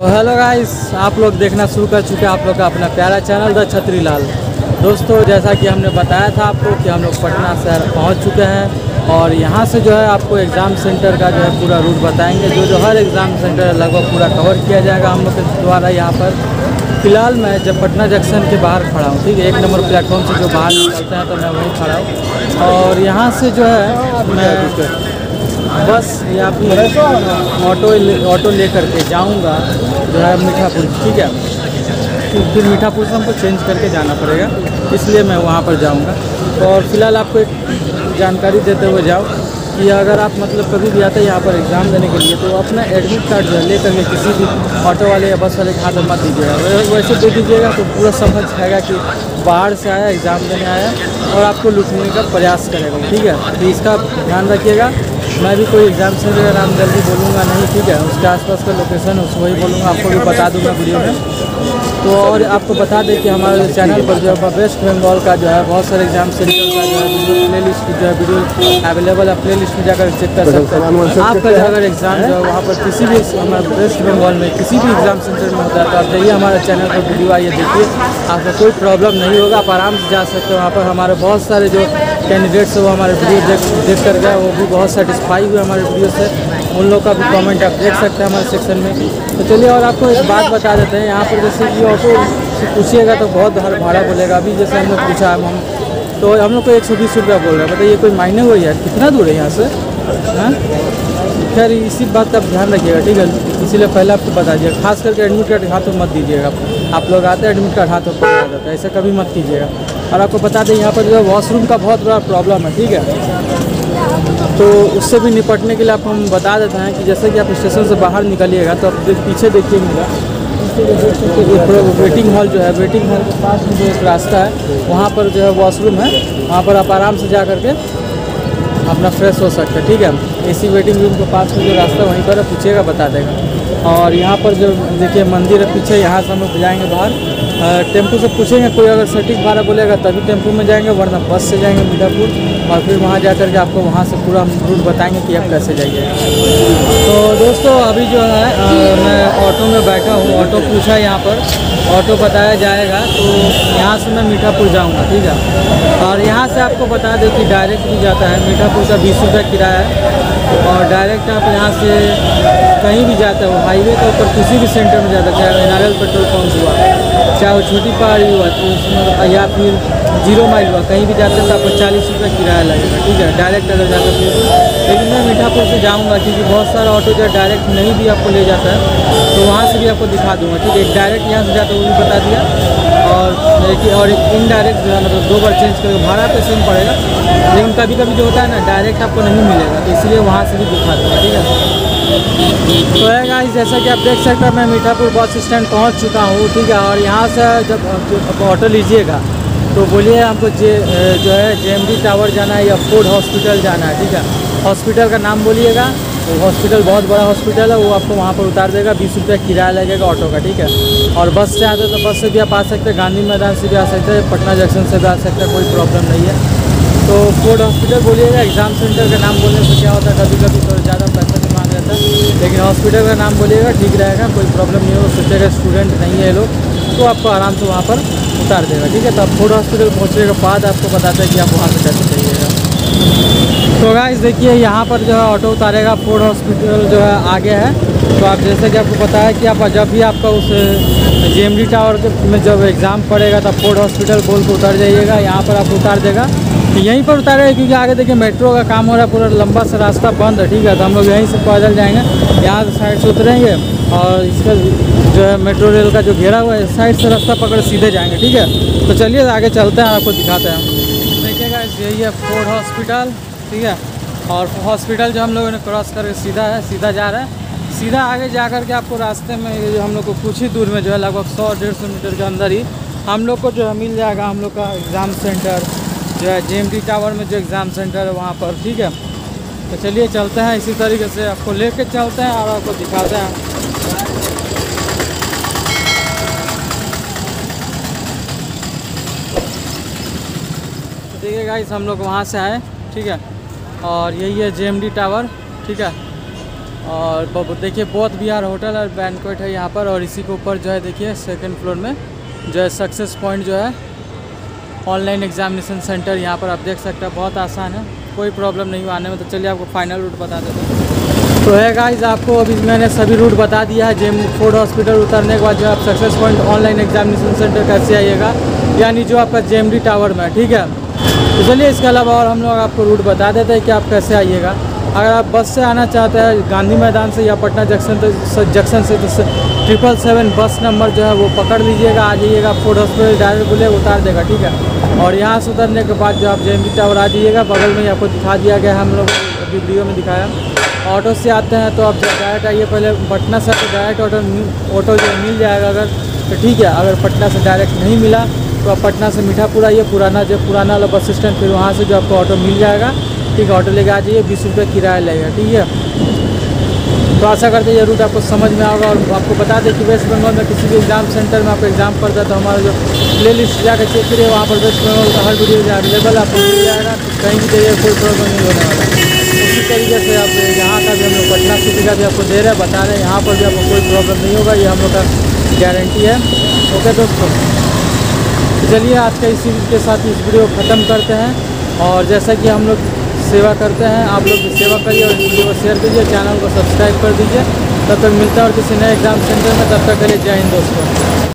तो hello guys आप लोग देखना शुरू कर चुके हैं आप लोग का अपना प्यारा चैनल द छतरी लाल दोस्तों, जैसा कि हमने बताया था आपको कि हम लोग पटना शहर पहुँच चुके हैं और यहाँ से जो है आपको एग्ज़ाम सेंटर का जो है पूरा रूट बताएँगे, जो जो हर एग्ज़ाम सेंटर लगभग पूरा कवर किया जाएगा हम लोग के द्वारा यहाँ पर। फ़िलहाल मैं जब पटना जंक्शन के बाहर खड़ा हूँ, ठीक है, एक नंबर प्लेटफॉर्म से जो बाहर निकलते हैं तो मैं वहीं खड़ा हूँ। और यहाँ से जो है मैं बस या फिर ऑटो ऑटो लेकर के जाऊँगा। जो है मीठापुर। ठीक है? फिर फिर मीठापुर से हमको चेंज करके जाना पड़ेगा। इसलिए मैं वहाँ पर जाऊँगा। और फ़िलहाल आपको एक जानकारी देते हुए जाओ कि अगर आप मतलब कभी भी आते हैं यहाँ पर एग्ज़ाम देने के लिए तो अपना एडमिट कार्ड जो है ले करके किसी भी ऑटो वाले या बस वाले के हाथ मत दीजिएगा। वैसे दे दीजिएगा तो पूरा समझ जाएगा कि बाहर से आया एग्ज़ाम देने आया और आपको लूटने का प्रयास करेगा। ठीक है? तो इसका ध्यान रखिएगा। मैं भी कोई एग्ज़ाम सेंटर का नाम जल्दी बोलूँगा नहीं, ठीक है, उसके आसपास का लोकेशन उस वही बोलूँगा, आपको भी बता दूँगा वीडियो में। तो और आपको बता दें कि हमारे चैनल पर जो है वेस्ट बंगाल का जो है बहुत सारे एग्ज़ाम सेंटर का जो है प्ले लिस्ट जो है वीडियो अवेलेबल है प्ले लिस्ट में जाकर चेक कर सकते हैं। आपका जो अगर एग्ज़ाम जो है वहाँ पर किसी भी हमारे वेस्ट बंगाल में किसी भी एग्ज़ाम सेंटर में होता है तो आप जाइए हमारे चैनल पर वीडियो आइए, देखिए, आपको कोई प्रॉब्लम नहीं होगा, आप आराम से जा सकते हो, वहाँ पर हमारे बहुत सारे जो कैंडिडेट्स वो हमारे वीडियो देख देख कर गए, वो भी बहुत सेटिस्फाई हुए हमारे वीडियो से। उन लोग का भी कमेंट आप देख सकते हैं हमारे सेक्शन में। तो चलिए और आपको एक बात बता देते हैं, यहाँ पर जैसे कि ऑटो से पूछिएगा तो बहुत भाड़ा भाड़ा बोलेगा। अभी जैसे हमने पूछा है हम तो हम लोग को एक सौ बीस रुपया बोल रहे हैं। बताइए, कोई मायने हुआ यार? कितना दूर है यहाँ से? हाँ? खैर, इसी बात का ध्यान रखिएगा, ठीक है? इसीलिए पहले आपको बता दिया। खास करके एडमिट कार्ड हाथों मत दीजिएगा आप। लोग आते हैं एडमिट कार्ड हाथों है। ऐसा कभी मत कीजिएगा। और आपको बता दें यहाँ पर जो है वॉशरूम का बहुत बड़ा प्रॉब्लम है ठीक है? तो उससे भी निपटने के लिए आपको हम बता देते हैं कि जैसे कि आप स्टेशन से बाहर निकलिएगा तो आप पीछे देखिए वेटिंग हॉल जो है वेटिंग हॉल के पास में जो एक रास्ता है वहाँ पर जो है वॉशरूम है। वहाँ पर आप आराम से जा करके अपना फ्रेश हो सकते हैं ठीक है? एसी वेटिंग रूम के पास में जो रास्ता वहीं पर है, पूछिएगा बता देगा। और यहाँ पर जो देखिए मंदिर है पीछे यहाँ से हम लोग जाएँगे बाहर। टेंपू से पूछेंगे, कोई अगर सटीक भाड़ा बोलेगा तभी टेंपू में जाएँगे, वरना बस से जाएँगे मीठापुर और फिर वहाँ जा कर के आपको वहाँ से पूरा हम रूट बताएँगे कि आप कैसे जाइए। तो दोस्तों, अभी जो है मैं ऑटो में बैठा हूँ, ऑटो पूछा यहाँ पर, ऑटो बताया जाएगा तो यहाँ से मैं मीठापुर जाऊँगा, ठीक है? और यहाँ से आपको बता दें कि डायरेक्ट भी जाता है, मीठापुर का बीस रुपये किराया है, और डायरेक्ट आप यहाँ से कहीं भी जाते हो, हाईवे के ऊपर किसी भी सेंटर में जाते हो, चाहे पेट्रोल पंप हुआ। चाहे वो छोटी पहाड़ी हुआ तो उसमें या फिर ज़ीरो माइल हुआ, कहीं भी जाते तो आपको चालीस रुपये किराया लगेगा, ठीक है? डायरेक्ट अगर जाते तो। लेकिन मैं मीठापुर से जाऊँगा क्योंकि बहुत सारा ऑटो जो डायरेक्ट नहीं भी आपको ले जाता है तो वहाँ से भी आपको दिखा दूँगा, ठीक है? एक डायरेक्ट यहाँ से जाता वो भी बता दिया। और एक और एक इनडायरेक्ट जो है मतलब दो बार चेंज करके भाड़ा पे सेम पड़ेगा, लेकिन कभी कभी जो होता है ना डायरेक्ट आपको नहीं मिलेगा तो इसलिए वहाँ से भी दिखा दूँगा, ठीक है? तो है गाइस जैसा कि आप देख सकते हैं, मैं मीठापुर बस स्टैंड पहुँच चुका हूँ, ठीक है? और यहाँ से जब ऑटो लीजिएगा तो बोलिए हमको जे जो है जे टावर जाना है या फोर्ड हॉस्पिटल जाना है, ठीक है? हॉस्पिटल का नाम बोलिएगा, वो हॉस्पिटल बहुत बड़ा हॉस्पिटल है, वो आपको वहाँ पर उतार देगा, बीस रुपये किराया लगेगा ऑटो का, ठीक है? और बस से आते तो बस से भी आप आ सकते हैं, गांधी मैदान से भी आ सकते हैं, पटना जंक्शन से भी आ सकते हैं, कोई प्रॉब्लम नहीं है। तो फोर्ड हॉस्पिटल बोलिएगा, एग्ज़ाम सेंटर का नाम बोलने से क्या होता है कभी कभी थोड़ा ज़्यादा पैसा भी मांग जाता है लेकिन हॉस्पिटल का नाम बोलिएगा, ठीक रहेगा, कोई प्रॉब्लम नहीं होगा सोचेगा स्टूडेंट नहीं है लोग तो आपको आराम से वहाँ पर उतार देगा, ठीक है? तो आप फोर्ड हॉस्पिटल पहुँचने के बाद आपको बताते हैं कि आप वहाँ से कैसे जाइएगा। तो गाइस देखिए, यहाँ पर जो है ऑटो उतारेगा फोर्ड हॉस्पिटल जो है आगे है। तो आप जैसे कि आपको पता है कि आप जब भी आपका उस जे टावर में जब एग्ज़ाम पड़ेगा, तब फोर्ड हॉस्पिटल बोल के उतर जाइएगा, यहाँ पर आपको उतार देगा। तो यहीं पर उतारेगा क्योंकि आगे देखिए मेट्रो का काम हो रहा है, पूरा लंबा सा रास्ता बंद है, ठीक है तो हम लोग यहीं से पैदल जाएँगे, यहाँ से साइड से उतरेंगे, और इसका जो है मेट्रो रेल का जो घेरा हुआ है साइड से रास्ता पकड़ सीधे जाएँगे, ठीक है? तो चलिए, आगे चलते हैं, आपको दिखाते हैं। देखिएगा यही है फोर्ड हॉस्पिटल ठीक है? और हॉस्पिटल जो हम लोगों ने क्रॉस करके सीधा है, सीधा जा रहा है। सीधा आगे जा कर के आपको रास्ते में जो हम लोग को कुछ ही दूर में जो है, लगभग सौ डेढ़ सौ मीटर के अंदर ही हम लोग को जो है मिल जाएगा, हम लोग का एग्ज़ाम सेंटर जो है जे टावर में जो एग्ज़ाम सेंटर है वहाँ पर, ठीक है? तो चलिए चलते हैं, इसी तरीके से आपको लेके चलते हैं और आपको दिखाते हैं। तो देखिए गाइस हम लोग वहाँ से आए, ठीक है? और यही है जेएमडी टावर ठीक है? और देखिए बौद्ध बिहार होटल और बैंकवेट है यहाँ पर और इसी के ऊपर जो है, देखिए सेकंड फ्लोर में जो है सक्सेस पॉइंट जो है ऑनलाइन एग्जामिनेशन सेंटर यहाँ पर आप देख सकते हैं, बहुत आसान है, कोई प्रॉब्लम नहीं आने में। तो चलिए आपको फाइनल रूट बता देते हैं। तो है गाइज़ आपको अभी मैंने सभी रूट बता दिया है, जेम फोर्ड हॉस्पिटल उतरने के बाद जो आप success point online examination centre कैसे आइएगा, यानी जो आपका जेएमडी टावर में ठीक है? तो चलिए इसके अलावा और हम लोग आपको रूट बता देते हैं कि आप कैसे आइएगा। अगर आप बस से आना चाहते हैं, गांधी मैदान से या पटना जंक्शन तो जंक्शन से तो ट्रिपल सेवन बस नंबर जो है वो पकड़ लीजिएगा, आ जाइएगा फोर्ड हॉस्पिटल डायरेक्ट बोले उतार देगा, ठीक है? और यहाँ से उतरने के बाद जो आप जे टावर आ जाइएगा, बगल में आपको दिखा दिया गया हम लोग वीडियो में दिखाया। ऑटो से आते हैं तो आप डायरेक्ट आइए, पहले पटना से तो डायरेक्ट ऑटो ऑटो जो मिल जाएगा अगर। तो ठीक है, अगर पटना से डायरेक्ट नहीं मिला तो आप पटना से मीठापुर आइए, पुराना जो, पुराना वाला बस स्टैंड, फिर वहाँ से जो आपको ऑटो मिल जाएगा। ठीक है, ऑटो लेके आ जाइए, बीस रुपये किराया लगेगा, ठीक है। तो आशा करते हैं ये रूट आपको समझ में आएगा और आपको बता दें कि वेस्ट बंगाल में किसी भी एग्ज़ाम सेंटर में आपको एग्ज़ाम पड़ता है तो हमारा जो प्ले लिस्ट जाकर चेक करिए, वहाँ पर वेस्ट बंगाल का हर वीडियो अवेलेबल आपको मिल जाएगा। कहीं भी जाइए, कोई प्रॉब्लम नहीं होने वाला। उसी तरीके से आप यहाँ का भी हम लोग पटना सिटी का भी आपको दे रहे हैं, बता रहे हैं, यहाँ पर भी आपको कोई प्रॉब्लम नहीं होगा, ये हम लोग का गारंटी है। ओके दोस्तों? तो चलिए आज का इसी के साथ इस वीडियो को ख़त्म करते हैं और जैसा कि हम लोग सेवा करते हैं। आप लोग भी सेवा करिए और वीडियो को शेयर कीजिए चैनल को सब्सक्राइब कर दीजिए। तब तक मिलता है और किसी नए एग्ज़ाम सेंटर में, तब तक करिए जय हिंद दोस्तों।